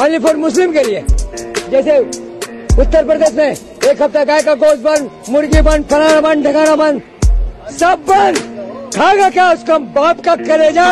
Only for Muslim के लिए। जैसे उत्तर प्रदेश में एक हफ़्ता गाय का गोश्त बंद मुर्गी बंद फलाना बंद ढकाना बंद सब बंद खाएगा क्या उसका बाप का कलेजा?